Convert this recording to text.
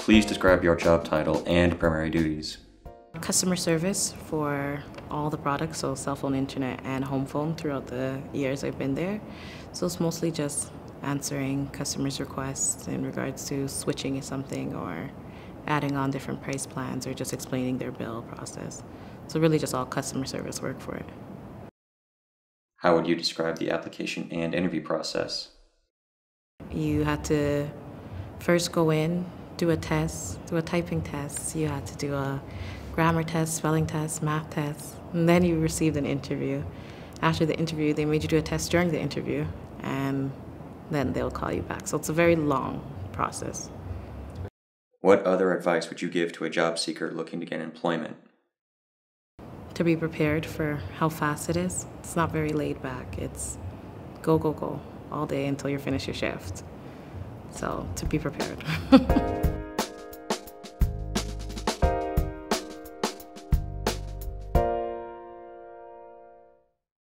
Please describe your job title and primary duties. Customer service for all the products, so cell phone, internet, and home phone throughout the years I've been there. So it's mostly just answering customers' requests in regards to switching something or adding on different price plans or just explaining their bill process. So really just all customer service work for it. How would you describe the application and interview process? You had to first go in, do a test, do a typing test. You had to do a grammar test, spelling test, math test, and then you received an interview. After the interview, they made you do a test during the interview, and then they'll call you back. So it's a very long process. What other advice would you give to a job seeker looking to get employment? To be prepared for how fast it is. It's not very laid back. It's go, go, go all day until you finish your shift. So to be prepared.